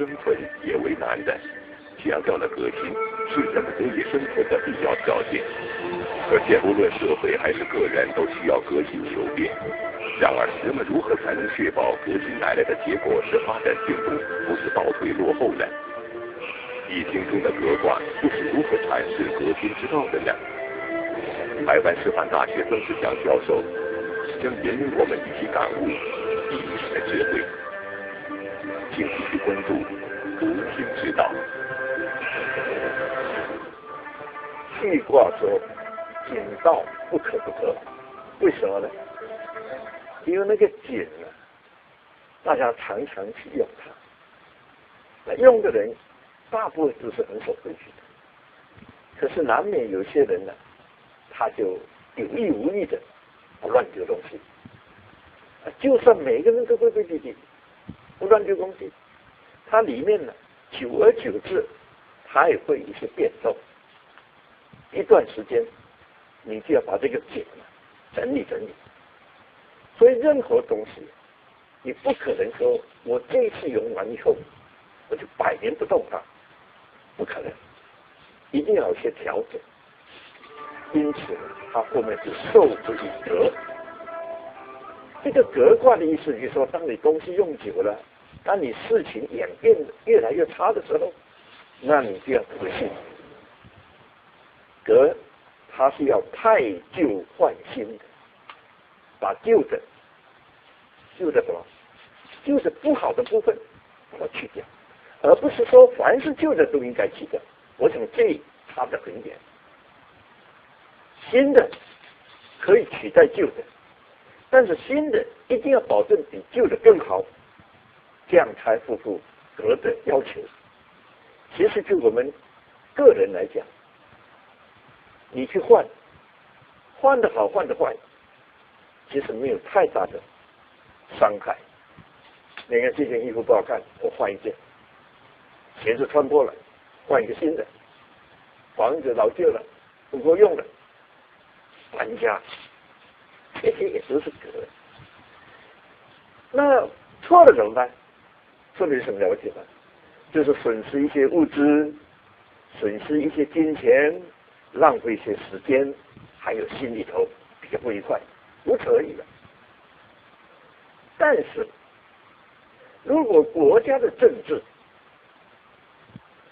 生存也为难的，强调了革新是人们得以生存的必要条件。可见，无论社会还是个人，都需要革新求变。然而，人们如何才能确保革新带来的结果是发展进步，不是倒退落后呢？易经中的革卦又是如何阐释革新之道的呢？台湾师范大学曾仕强教授将引领我们一起感悟易经的智慧，请继续关注革新之道。易卦说。井道不可不得，为什么呢？因为那个井呢，大家常常去用它，那用的人大部分都是很守规矩的，可是难免有些人呢，他就有意无意的乱丢东西。就算每个人都规规矩矩，不断丢东西，它里面呢，久而久之，它也会一些变动，一段时间。你就要把这个井整理整理，所以任何东西，你不可能说我这次用完以后，我就百年不动它，不可能，一定要有些调整。因此，它后面是受之以格。这个格卦的意思就是说，当你东西用久了，当你事情演变越来越差的时候，那你就要革新。革。它是要太旧换新的，把旧的、旧的什么、旧的不好的部分把它去掉，而不是说凡是旧的都应该去掉。我想这差得很远。新的可以取代旧的，但是新的一定要保证比旧的更好，这样才符合格的要求。其实就我们个人来讲。你去换，换的好，换的坏，其实没有太大的伤害。你看这件衣服不好看，我换一件；鞋子穿破了，换一个新的；房子老旧了，不够用了，搬家，这些也都是格。那错了怎么办？错了有什么了解吗？就是损失一些物资，损失一些金钱。浪费一些时间，还有心里头比较不愉快，不可以的。但是，如果国家的政治，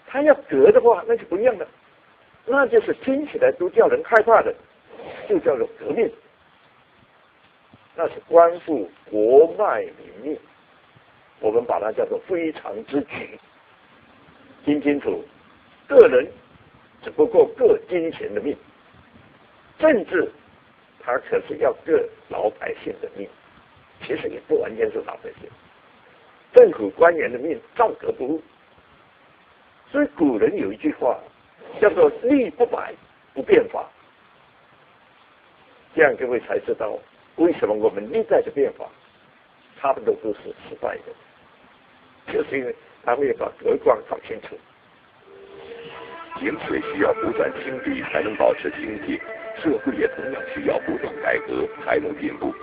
他要革的话，那就不一样了，那就是听起来都叫人害怕的，就叫做革命，那是关乎国脉民命，我们把它叫做非常之举。听清楚，个人。只不过各金钱的命，政治它可是要各老百姓的命，其实也不完全是老百姓，政府官员的命照格不误。所以古人有一句话叫做“立不摆，不变法”，这样各位才知道为什么我们历代的变法差不多都是失败的，就是因为他会把德观搞清楚。井水需要不断清理才能保持清洁，社会也同样需要不断改革才能进步。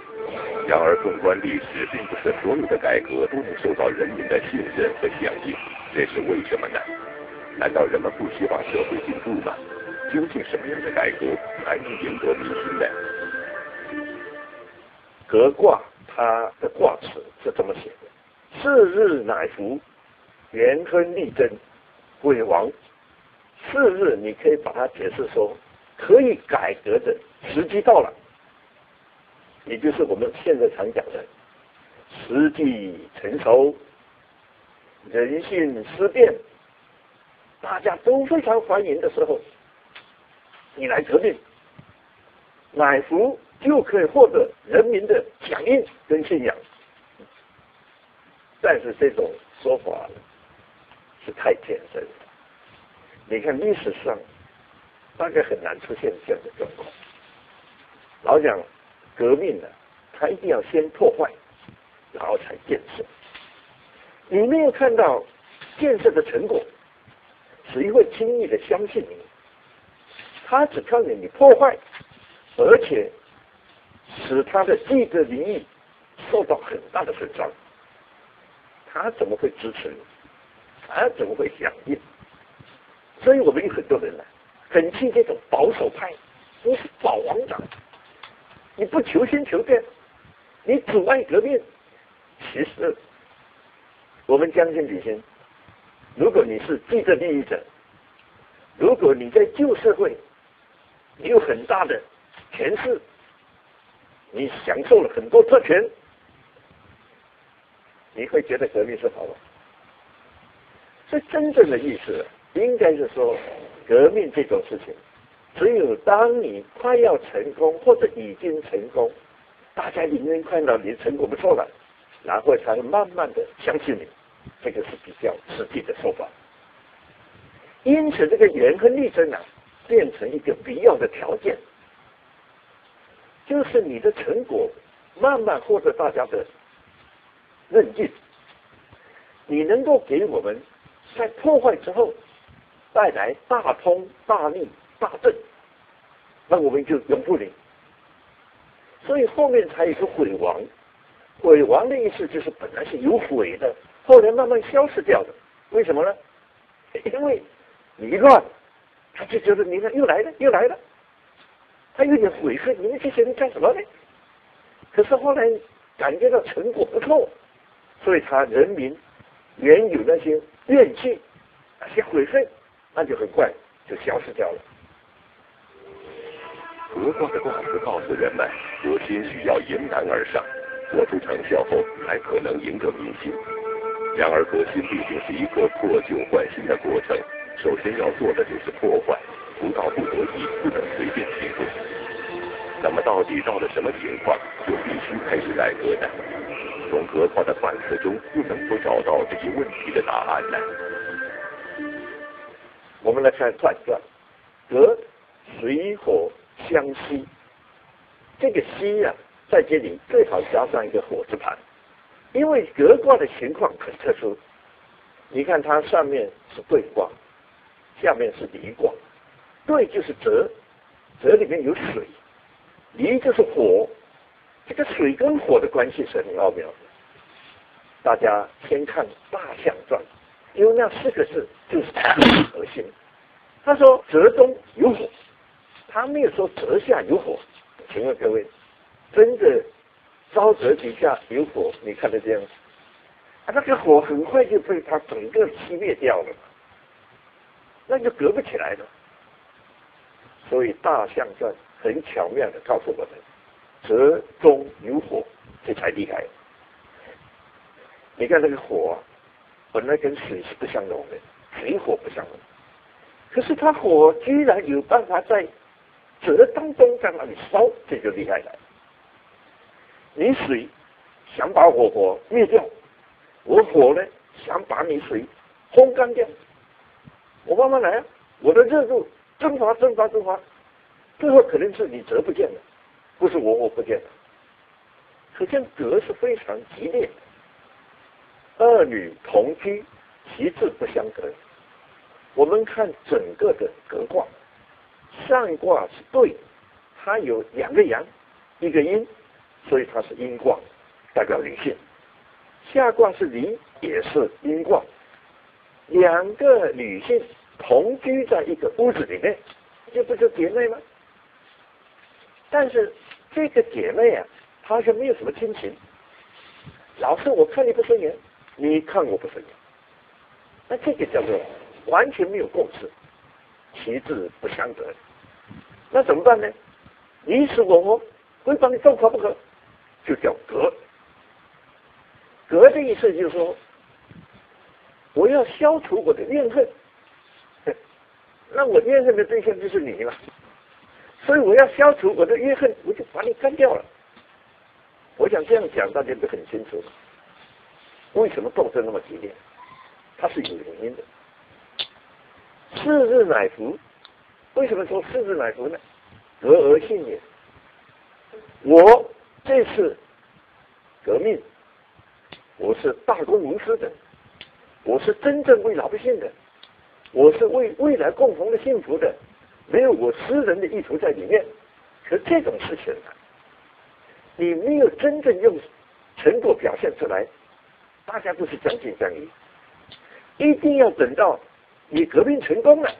然而，纵观历史，并不是所有的改革都能受到人民的信任和响应，这是为什么呢？难道人们不希望社会进步吗？究竟什么样的改革才能赢得民心呢？革卦它的卦辞是这么写的：“次日乃服，元亨利贞，鬼王。”次日，你可以把它解释说，可以改革的时机到了，也就是我们现在常讲的时机成熟，人性思变，大家都非常欢迎的时候，你来革命，乃服就可以获得人民的响应跟信仰。但是这种说法是太天真了。你看历史上，大概很难出现这样的状况。老讲革命呢，他一定要先破坏，然后才建设。你没有看到建设的成果，谁会轻易的相信你？他只看见你破坏，而且使他的既得利益受到很大的损伤，他怎么会支持你？啊，怎么会响应？所以我们有很多人呢，很信这种保守派，你是保王党，你不求新求变，你阻碍革命。其实，我们将心比心，如果你是既得利益者，如果你在旧社会，你有很大的权势，你享受了很多特权，你会觉得革命是好的。所以真正的意思应该是说，革命这种事情，只有当你快要成功或者已经成功，大家已经看到你成果不错了，然后才会慢慢的相信你，这个是比较实际的说法。因此，这个缘和力争啊，变成一个必要的条件，就是你的成果慢慢获得大家的认定，你能够给我们。在破坏之后，带来大通大利大正，那我们就永不宁。所以后面才有个毁亡。毁亡的意思就是本来是有毁的，后来慢慢消失掉的。为什么呢？因为一乱，他就觉得你看又来了，又来了，他有点悔恨，你们这些人干什么呢？可是后来感觉到成果不错，所以他人民原有那些。怨气，那些悔恨，那就很快就消失掉了。革卦的卦辞告诉人们，革新需要迎难而上，做出成效后才可能赢得民心。然而，革新毕竟是一个破旧换新的过程，首先要做的就是破坏，不到不得已不能随便行动。那么，到底到了什么情况就必须开始改革呢？从格卦的反思中，又能否找到这些问题的答案呢？我们来看断断，格水火相吸，这个吸呀，在这里最好加上一个火字旁，因为格卦的情况很特殊。你看它上面是对卦，下面是离卦，对就是泽，泽里面有水，离就是火。这个水跟火的关系是很奥妙的。大家先看《大象传》，因为那四个字就是它的核心。他说：“泽中有火。”他没有说“泽下有火”。请问各位，真的沼泽底下有火？你看得见吗？啊，那个火很快就被它整个熄灭掉了嘛，那就隔不起来了。所以《大象传》很巧妙的告诉我们。泽中有火，这才厉害。你看那个火，本来跟水是不相容的，水火不相容。可是它火居然有办法在泽当中在那里烧，这就厉害了。你水想把我火灭掉，我火呢想把你水烘干掉，我慢慢来啊！我的热度蒸发、蒸发、蒸发，最后可能是你泽不见了。不是我，我不见得。可见格是非常激烈的。二女同居，其志不相隔。我们看整个的格卦，上卦是对，它有两个阳，一个阴，所以它是阴卦，代表女性。下卦是离，也是阴卦。两个女性同居在一个屋子里面，这不就姐妹吗？但是。这个姐妹啊，她是没有什么亲情，老是我看你不顺眼，你看我不顺眼，那这个叫做完全没有共识，其志不相得，那怎么办呢？你死我活，非帮你斗法不可，就叫格。格的意思就是说，我要消除我的怨恨，那我怨恨的对象就是你了。所以我要消除我的怨恨，我就把你干掉了。我想这样讲，大家都很清楚。为什么斗争那么激烈？它是有原因的。四日乃服，为什么说四日乃服呢？得而信也。我这次革命，我是大公无私的，我是真正为老百姓的，我是为未来共同的幸福的。没有我私人的意图在里面，可这种事情呢，你没有真正用成果表现出来，大家都是将信将疑。一定要等到你革命成功了，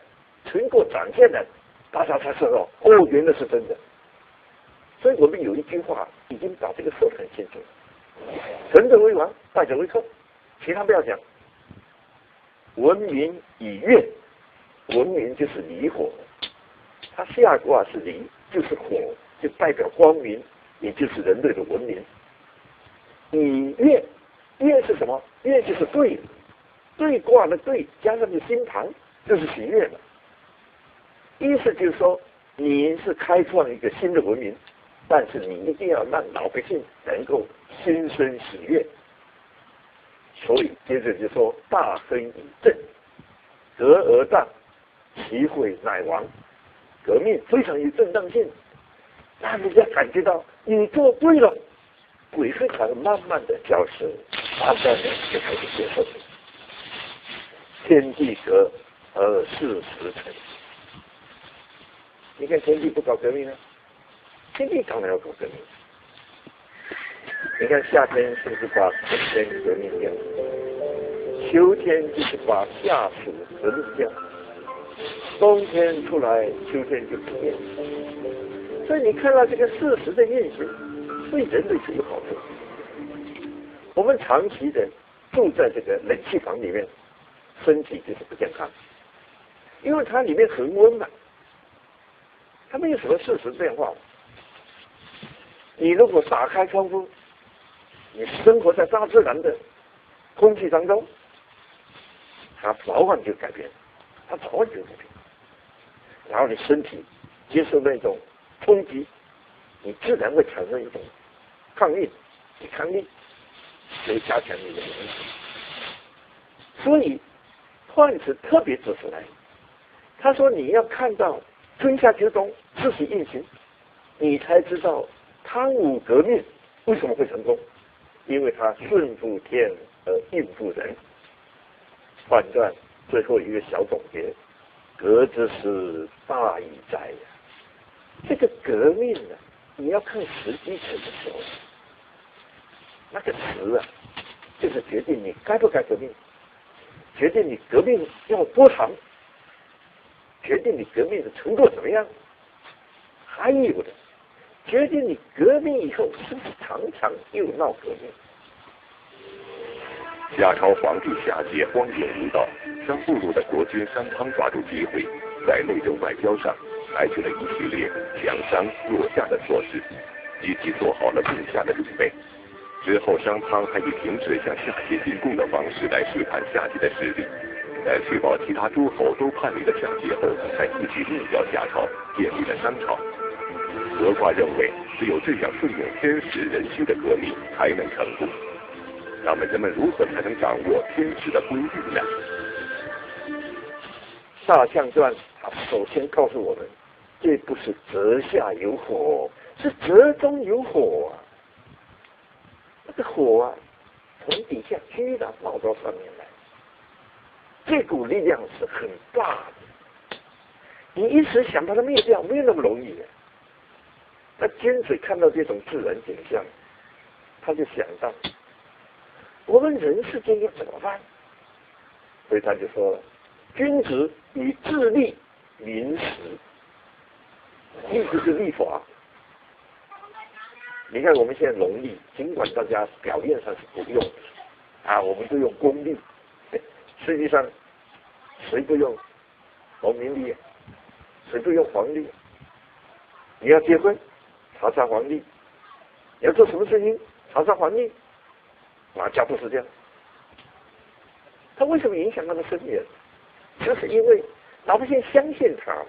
成果展现了，大家才知道哦，原来是真的。所以我们有一句话已经把这个说得很清楚：成者为王，败者为寇。其他不要讲。文明以愿，文明就是离火。它下卦是离，就是火，就代表光明，也就是人类的文明。以愿，愿是什么？愿就是对，对卦的对，加上个心旁，就是喜悦了。意思就是说，你是开创一个新的文明，但是你一定要让老百姓能够心生喜悦。所以接着就说大声以正，得而战，其会乃亡。革命非常有正当性，让人家感觉到你做对了，鬼会才慢慢的消失，慢慢的就开始接受。天地革而事实成。你看天地不搞革命呢？天地当然要搞革命。你看夏天是不是把春天革命掉？秋天就是把夏暑革命掉。冬天出来，秋天就不见。所以你看到这个事实的运行，对人类是有好处。我们长期的住在这个冷气房里面，身体就是不健康，因为它里面恒温嘛，它没有什么事实变化。你如果打开窗户，你生活在大自然的空气当中，它早晚就改变，它早晚就改变。然后你身体接受那种冲击，你自然会产生一种抗力、抵抗力，以加强你的免疫。所以患者特别指出来，他说你要看到春夏秋冬自己运行，你才知道汤武革命为什么会成功，因为他顺服天而应付人。判断最后一个小总结。革之是大义在呀，这个革命呢，你要看时机什么时候。那个词啊，就是决定你该不该革命，决定你革命要多长，决定你革命的成果怎么样，还有的，决定你革命以后是不是常常又闹革命。夏朝皇帝夏桀荒淫无道，将部落的国君商汤抓住机会，在内政外交上采取了一系列强商弱夏的措施，积极做好了攻夏的准备。之后，商汤还以停止向夏桀进贡的方式来试探夏桀的实力，在确保其他诸侯都叛离了夏桀后，才一起灭掉夏朝，建立了商朝。何卦认为，只有这样顺应天时人心的革命，才能成功。那么人们如何才能掌握天时的规律呢？《大象传》首先告诉我们，这不是泽下有火，是泽中有火啊！那个火啊，从底下居然冒到上面来，这股力量是很大的。你一时想把它灭掉，没有那么容易的。那君子看到这种自然景象，他就想到。我们人世间要怎么办？所以他就说了：“君子以自立民时，立就是立法。你看我们现在农历，尽管大家表面上是不用啊，我们都用公历，实际上谁不用农民历？谁不用黄历？你要结婚，查查黄历；你要做什么事情，查查黄历。”啊，家不是这样，他为什么影响那么深远？就是因为老百姓相信他嘛。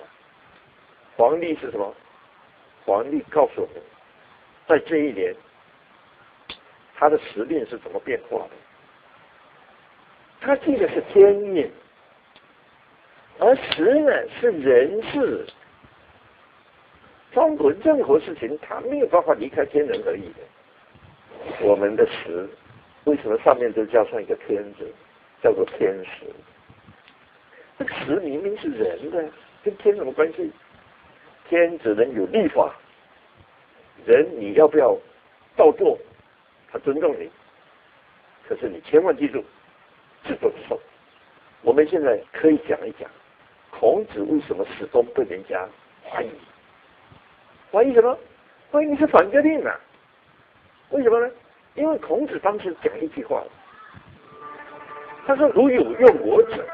皇帝是什么？皇帝告诉我们，在这一年，他的时令是怎么变化的？他记的是天命，而时呢是人事。中国任何事情，他没有办法离开天人而已的。我们的时。为什么上面都加上一个天字，叫做天时？这个时明明是人的，跟天什么关系？天只能有立法，人你要不要照做？他尊重你，可是你千万记住，自作自受。我们现在可以讲一讲，孔子为什么始终被人家怀疑？怀疑什么？怀疑你是反革命啊？为什么呢？因为孔子当时讲一句话，他说：“如有用我者，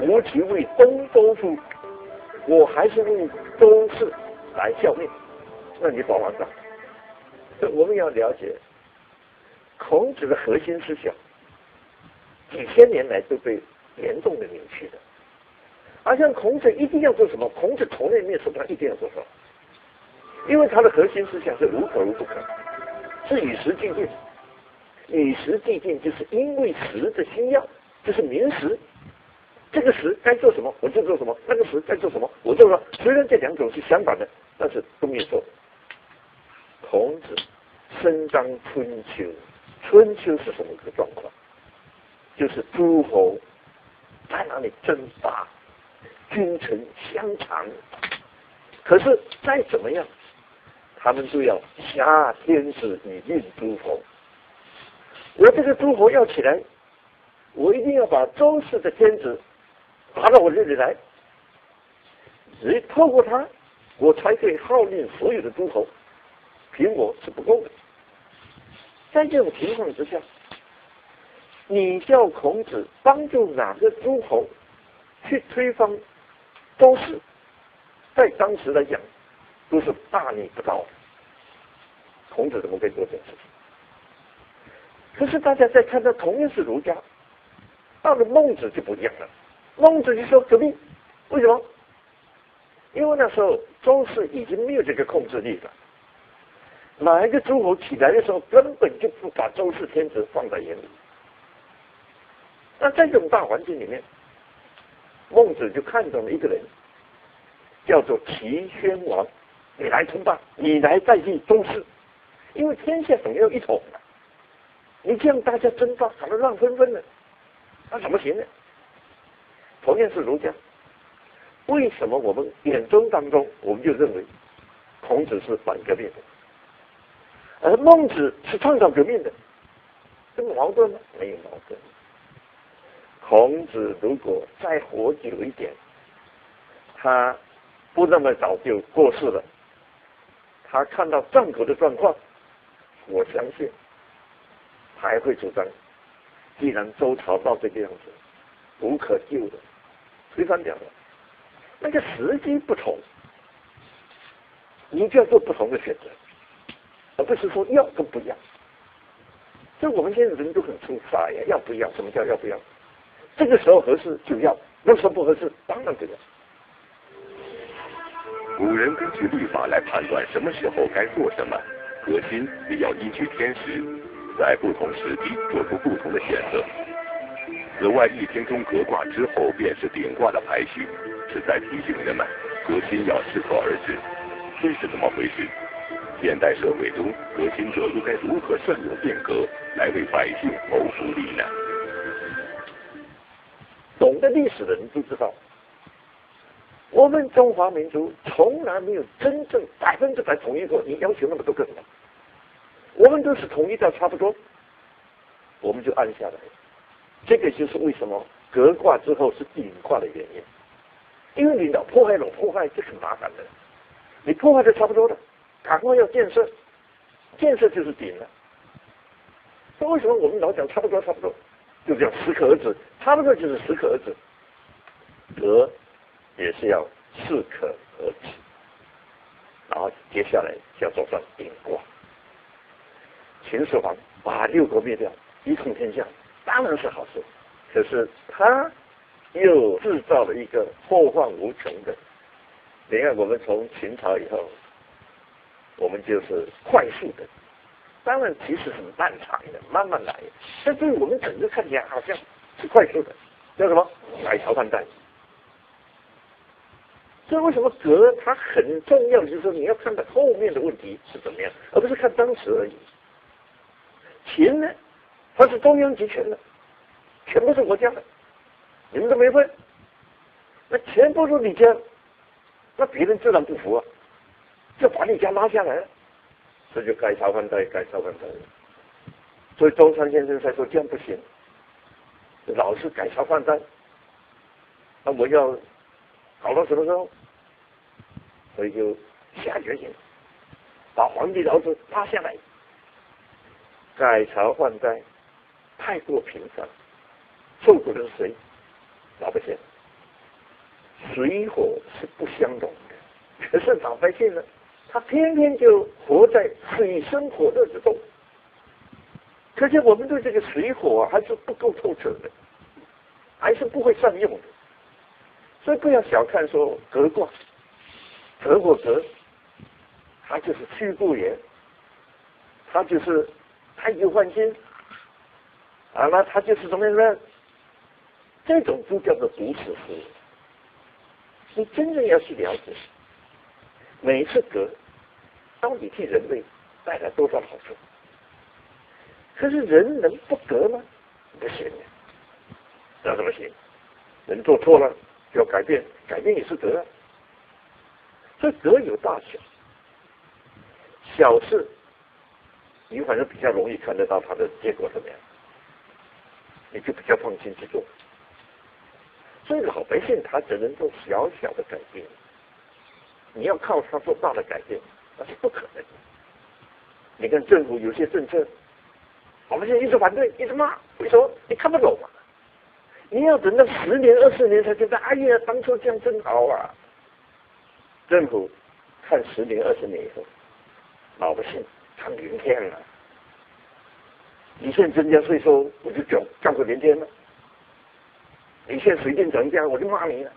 吾其为东周乎？我还是为周氏来效命。”那你保完蛋。我们要了解孔子的核心思想，几千年来都被严重的扭曲的。而像孔子一定要做什么？孔子从来没有说他一定要做什么，因为他的核心思想是无可无不可，是与时俱进。与时俱进就是因为时的需要，就是明时。这个时该做什么我就做什么，那个时该做什么我就说。虽然这两种是相反的，但是都没有错。孔子伸张春秋，春秋是什么个状况？就是诸侯在那里争霸，君臣相残。可是再怎么样，他们都要挟天子以令诸侯。我这个诸侯要起来，我一定要把周氏的天子拿到我这里来，只透过他，我才可以号令所有的诸侯。凭我是不够的。在这种情况之下，你叫孔子帮助哪个诸侯去推翻周氏，在当时来讲都是大逆不道。孔子怎么可以做这件事情？可是大家在看到同样是儒家，到了孟子就不一样了。孟子就说革命，为什么？因为那时候周氏已经没有这个控制力了。哪一个诸侯起来的时候，根本就不把周氏天子放在眼里。那在这种大环境里面，孟子就看中了一个人，叫做齐宣王，你来称霸，你来代替周氏，因为天下总要一统的。你这样大家争霸，搞得乱纷纷的，那怎么行呢？同样是儒家，为什么我们眼中当中，我们就认为孔子是反革命的？而孟子是创造革命的，这个矛盾吗？没有矛盾。孔子如果再活久一点，他不那么早就过世了，他看到战国的状况，我相信还会主张，既然周朝到这个样子，无可救的，推翻掉了。那个时机不同，你就要做不同的选择。而不是说要跟不要，所以我们现在人都很粗傻呀，要不要？什么叫要不要？这个时候合适就要，那时候不合适当然不要。古人根据律法来判断什么时候该做什么，核心也要依据天时，在不同时机做出不同的选择。此外，一天中革卦之后便是顶卦的排序，是在提醒人们革新要适可而止。这是怎么回事？现代社会中，革新者又该如何顺应变革，来为百姓谋福利呢？懂得历史的人都知道，我们中华民族从来没有真正百分之百统一过。你要求那么多干什么？我们都是统一到差不多，我们就按下来。这个就是为什么革卦之后是顶卦的原因。因为你老破坏老破坏，这很麻烦的。你破坏的差不多了。赶快要建设，建设就是顶了。那为什么我们老讲差不多差不多，就叫适可而止？差不多就是适可而止，得也是要适可而止。然后接下来就要走上顶卦。秦始皇把六国灭掉，一统天下，当然是好事。可是他又制造了一个后患无穷的。你看，我们从秦朝以后。我们就是快速的，当然其实很漫长的，慢慢来。但对我们整个看起来好像是快速的，叫什么改朝换代。所以为什么革它很重要？就是说你要看到后面的问题是怎么样，而不是看当时而已。秦呢，它是中央集权的，全部是国家的，你们都没分，那全部是你家，那别人自然不服啊。就把你家拉下来了，这就改朝换代，改朝换代。所以中山先生才说这样不行，老是改朝换代，那我要搞到什么时候？所以就下决心把皇帝老子拉下来，改朝换代，太过频繁，受苦的是谁？老百姓。水火是不相容的，可是老百姓呢，他偏偏就活在水深火热之中。可是我们对这个水火，还是不够透彻的，还是不会善用的。所以不要小看说隔卦，革或革，它就是虚不言，它就是太极换新，啊，那他就是什么样呢？这种都叫做独此思。你真正要去了解，每一次革到底替人类带来多少好处？可是人能不革吗？不行，那怎么行？人做错了就要改变，改变也是革。所以革有大小，小事你反正比较容易看得到它的结果怎么样，你就比较放心去做。所以老百姓他只能做小小的改变，你要靠他做大的改变，那是不可能的。你看政府有些政策，老百姓一直反对，一直骂，为什么？你看不懂嘛？你要等到十年、二十年才觉得，哎呀，当初这样真好啊！政府看十年、二十年以后，老百姓看明天了。你现在增加税收，我就讲干过明天了。你现在随便涨价，我就骂你了。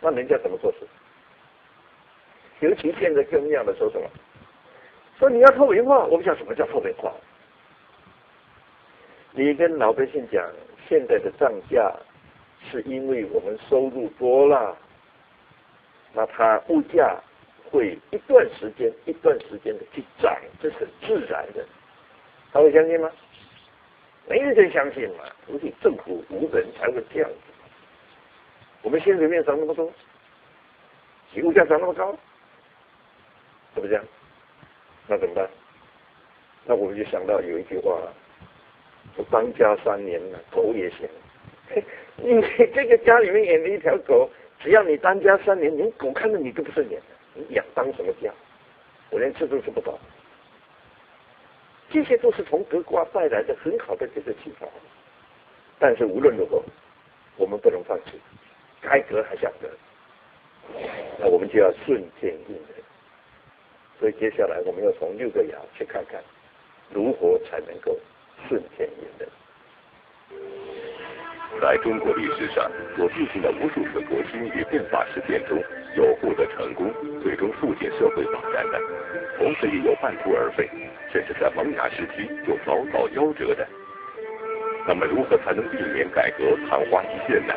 那人家怎么做事？尤其现在更要的说什么？说你要透明化，我们讲什么叫透明化。你跟老百姓讲，现在的涨价是因为我们收入多了，那它物价会一段时间一段时间的去涨，这是自然的。他会相信吗？没人相信嘛，估计政府无人才会这样子。我们薪水面涨那么多，物价涨那么高，是不是这样？那怎么办？那我们就想到有一句话：，说当家三年了，狗也嫌。你这个家里面养了一条狗，只要你当家三年，连狗看着你都不顺眼，你养当什么家？我连吃都吃不到。这些都是从德国带来的很好的这个启发，但是无论如何，我们不能放弃，该革还想革，那我们就要顺天应人。所以接下来我们要从六个爻去看看，如何才能够顺天应人。在中国历史上所进行的无数次革新与变法事件中，有获得成功，最终促进社会发展的，同时也有半途而废，甚至在萌芽时期就早早夭折的。那么，如何才能避免改革昙花一现呢？